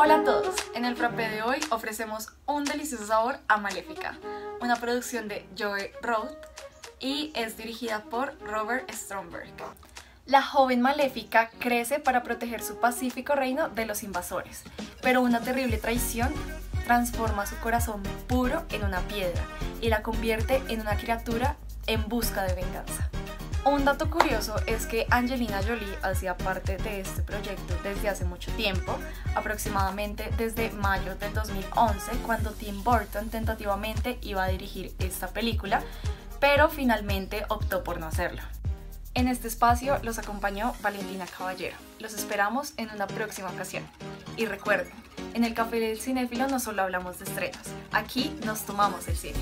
Hola a todos, en el frappé de hoy ofrecemos un delicioso sabor a Maléfica, una producción de Joe Roth y es dirigida por Robert Stromberg. La joven maléfica crece para proteger su pacífico reino de los invasores, pero una terrible traición transforma su corazón puro en una piedra y la convierte en una criatura en busca de venganza. Un dato curioso es que Angelina Jolie hacía parte de este proyecto desde hace mucho tiempo, aproximadamente desde mayo del 2011, cuando Tim Burton tentativamente iba a dirigir esta película, pero finalmente optó por no hacerlo. En este espacio los acompañó Valentina Caballero. Los esperamos en una próxima ocasión. Y recuerden, en el Café del Cinéfilo no solo hablamos de estrenos, aquí nos tomamos el cine.